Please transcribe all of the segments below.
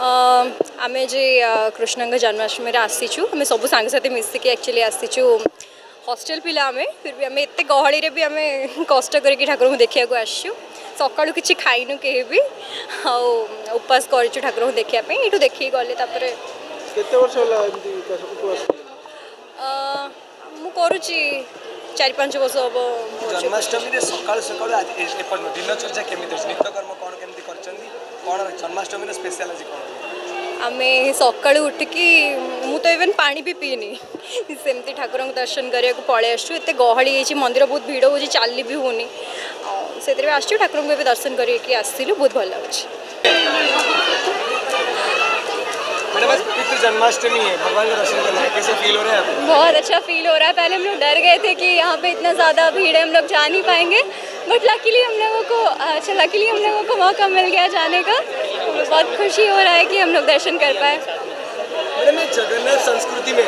आम जे कृष्ण जन्माष्टमी आसीचु आम सब सांगसाथी मिसिक एक्चुअली आसीचु हस्टेल पिला आम फिर भी आम एत गहली भी आम कष्ट कर ठाकुर को देखा आसचु. सका कि खाइनु कहीं भी आपास कर ठाकुर को देखापी यू देख गले मुझे चार पाँच वर्ष हम जन्माष्टमी सकाल सकाल नित्यकर्म कौन कर କ'ଣ ଜନ୍ମାଷ୍ଟମୀର ସ୍ପେଶାଲ ଆଜି କ'ଣ ଆମେ ସକାଳୁ ଉଠିକି ମୁଁ ତ ଇଭେନ୍ ପାଣି ବି ପିଇନି ସେମିତି ଠାକୁରଙ୍କୁ ଦର୍ଶନ କରିବାକୁ ପଳେଇ ଆସୁଛୁ ଏତେ ଗହଳି ହେଇଛି ମନ୍ଦିର ବହୁତ ଭିଡ଼ ହେଉଛି ଚାଲି ବି ହେଉନି ସେଥିରେ ବି ଆସିଛୁ ଠାକୁରଙ୍କୁ ଏବେ ଦର୍ଶନ କରିକି ଆସିଲୁ ବହୁତ ଭଲ ଲାଗୁଛି जन्माष्टमी है भगवान का दर्शन करना है। कैसे फील हो रहा है बहुत अच्छा फील हो रहा है। पहले हम लोग डर गए थे कि यहाँ पे इतना ज़्यादा भीड़ है हम लोग जा नहीं पाएँगे। बट लकीली हम लोगों को अच्छा लकीली हम लोगों को मौका मिल गया जाने का। बहुत खुशी हो रहा है कि हम लोग दर्शन कर पाए। मैडम जगन्नाथ संस्कृति में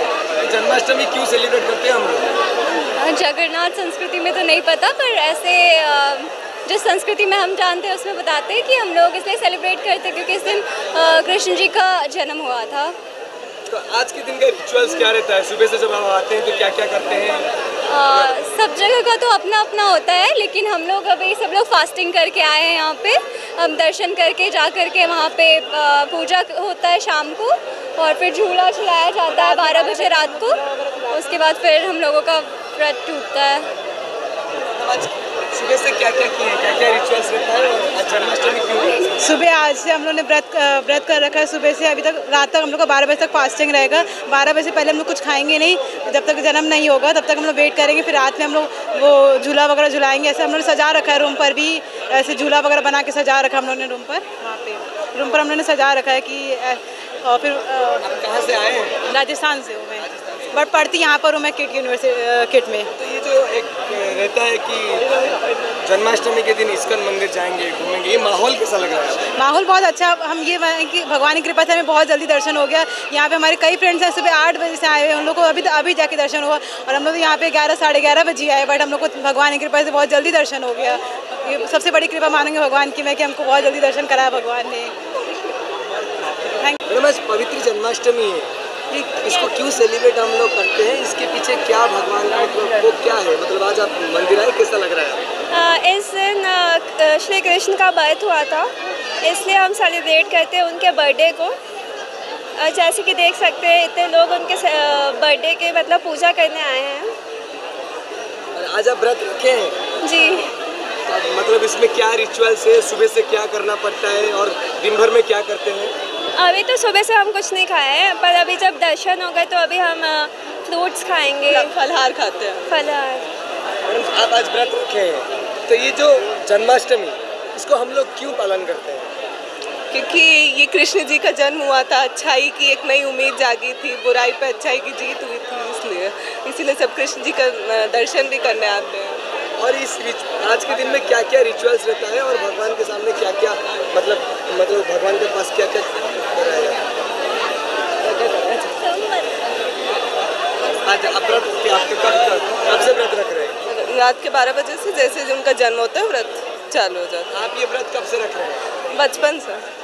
जन्माष्टमी क्यों सेलिब्रेट करते हैं हम लोग? जगन्नाथ संस्कृति में तो नहीं पता पर ऐसे अ, जो संस्कृति में हम जानते हैं उसमें बताते हैं कि हम लोग इसलिए सेलिब्रेट करते हैं क्योंकि इस दिन कृष्ण जी का जन्म हुआ था। तो आज के दिन का रिचुअल्स क्या रहता है? सुबह से जब हम आते हैं तो क्या क्या करते हैं? अ, सब जगह का तो अपना अपना होता है लेकिन हम लोग अभी सब लोग फास्टिंग करके आए हैं यहाँ पे। हम दर्शन करके जा करके वहाँ पे पूजा होता है शाम को और फिर झूला झुलाया जाता है बारह बजे रात को। उसके बाद फिर हम लोगों का व्रत टूटता है। आज सुबह से क्या क्या किए क्या क्या रिचुअल्स रहता है और जन्माष्टमी क्यों सुबह आज से हम लोग ने व्रत व्रत कर रखा है। सुबह से अभी तक रात तक हम लोग का बारह बजे तक फास्टिंग रहेगा। बारह बजे से पहले हम लोग कुछ खाएँगे नहीं। जब तक जन्म नहीं होगा तब तक हम लोग वेट करेंगे। फिर रात में हम लोग वो झूला वगैरह झुलाएँगे। ऐसे हम लोग ने सजा रखा है रूम पर भी। ऐसे झूला वगैरह बना के सजा रखा है हम लोग ने रूम पर। वहाँ पे। रूम पर हम लोग ने सजा रखा है कि और फिर कहाँ से आए राजस्थान से हूँ मैं। बट पढ़ती यहाँ पर हूँ मैं किट यूनिवर्सिटी किट में। तो ये एक रहता है कि जन्माष्टमी के दिन इस्कन मंदिर जाएँगे घूमेंगे। ये माहौल कैसा लग रहा है? माहौल बहुत अच्छा हम ये माने कि भगवान की कृपा से हमें बहुत जल्दी दर्शन हो गया। यहाँ पे हमारे कई फ्रेंड्स हैं सुबह आठ बजे से आए हुए हैं। उन लोग को अभी अभी जाके दर्शन हुआ। और हम लोग यहाँ पे ग्यारह साढ़े ग्यारह बजे आए बट हम लोग को भगवान की कृपा से बहुत जल्दी दर्शन हो गया। ये सबसे बड़ी कृपा मानेंगे भगवान की मैं कि हमको बहुत जल्दी दर्शन कराया भगवान ने। थैंक आज पवित्र जन्माष्टमी है। ये इसको क्यों सेलिब्रेट हम लोग करते हैं? इसके पीछे क्या भगवान का मतलब वो क्या है? मतलब आज आप मंदिर आए कैसा लग रहा है? इस दिन श्री कृष्ण का बर्थ हुआ था। इसलिए हम सेलिब्रेट करते हैं उनके बर्थडे को। जैसे कि देख सकते हैं इतने लोग उनके बर्थडे के मतलब पूजा करने आए हैं। आज आप व्रत रखे हैं? जी। तो मतलब इसमें क्या रिचुअल्स है? सुबह से क्या करना पड़ता है? और दिन भर में क्या करते हैं? अभी तो सुबह से हम कुछ नहीं खाए हैं पर अभी जब दर्शन हो गए तो अभी हम फ्रूट्स खाएँगे। फलहार खाते हैं। फलहार। आप आज व्रत रखे हैं तो ये जो जन्माष्टमी इसको हम लोग क्यों पालन करते हैं? क्योंकि ये कृष्ण जी का जन्म हुआ था अच्छाई की एक नई उम्मीद जागी थी बुराई पर अच्छाई की जीत हुई थी इसलिए। इसीलिए सब कृष्ण जी का दर्शन भी करने आते हैं। और इस आज के दिन में क्या क्या रिचुअल्स रहता है और भगवान के सामने क्या क्या मतलब मतलब भगवान के पास क्या क्या आज आप व्रत आपके कब कब से व्रत रख रहे हैं। रात के बारह बजे से जैसे जो उनका जन्म होता है व्रत चालू हो जाता है। आप ये व्रत कब से रख रहे हैं? बचपन से।